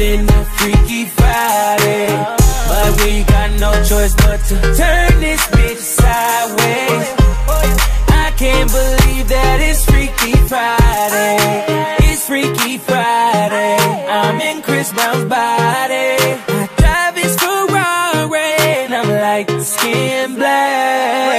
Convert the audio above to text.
in a Freaky Friday? But we got no choice but to turn this bitch sideways. I can't believe that it's Freaky Friday. It's Freaky Friday. I'm in Chris Brown's body. I drive his Ferrari And I'm like skin black.